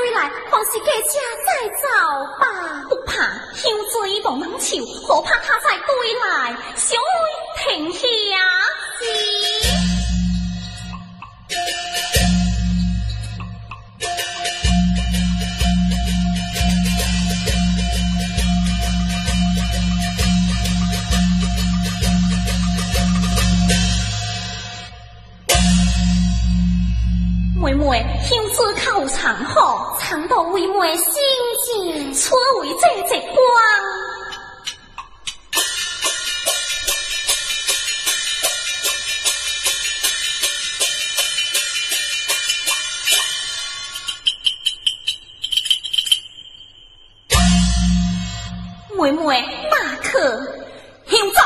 归来，还是家家再走吧。不怕，香水动能潮，何怕他再归来？小妹停下。妹妹，香子靠长，到为妹心境，错为这只光。妹妹，马可，行走，行走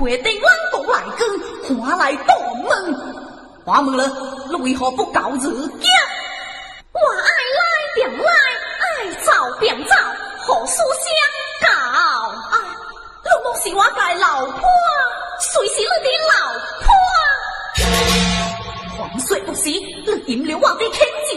快对王公来跟，华来夺门。华门了，你为何不搞自家？我爱来便来，爱走便走，何须相告？啊，你莫是我家老婆，谁是你的老婆？黄叔不是，你点了我的天子？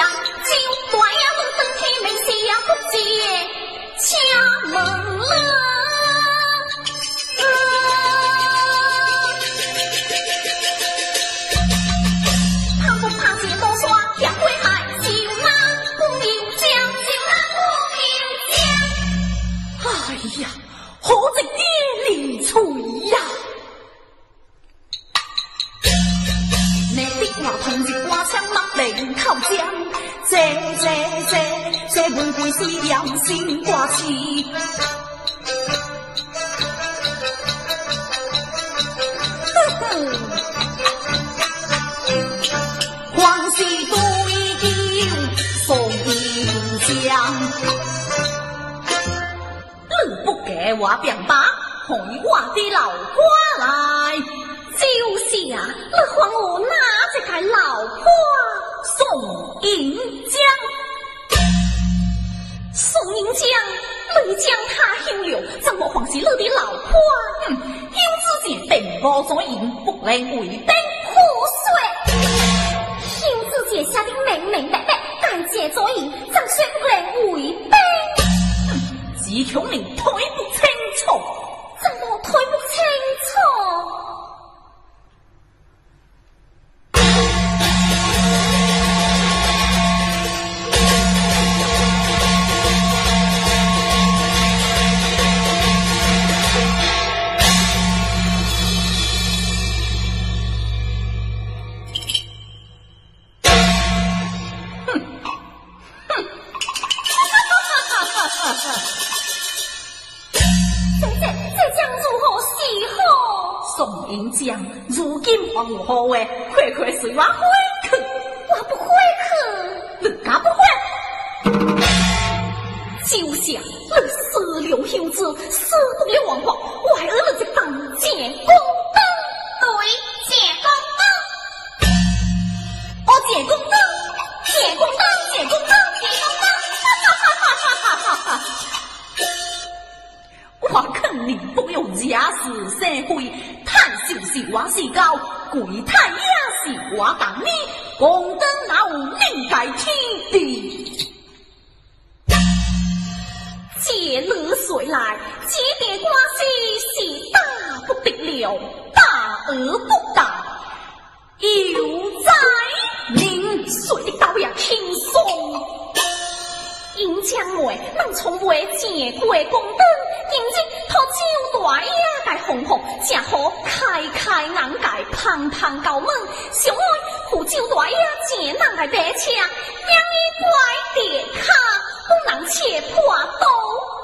就怪呀风生天门心不见敲门了。不吗不不哎呀何人爹你催呀。头像这这这这门鬼是良心挂起。欢喜对酒送冰箱你不给我便把红花的老瓜来。就是啊你还我拿这个老婆银江？宋银江，你将他休留，怎么还是你的老婆？哼，有之前并无所言，不能为兵破碎。有之前下的明明白白，但借左言，怎说不能为兵？只求你推婆喂，快快我会去，我不会去，你敢不会。就像那十六兄子十了王宝，我还儿子当建功灯，对，建功灯，我建功灯，建功灯，建功灯，建功灯，哈哈哈哈哈哈哈哈！我肯定不用惹死三回，太小羞，我是高。鬼太也是我当你，功德哪有另盖天地？借你水来，这点关系是大不得了，大而不大，行高门，小妹呼救大爷，钱能来买车，明日拐点卡，不能切破刀。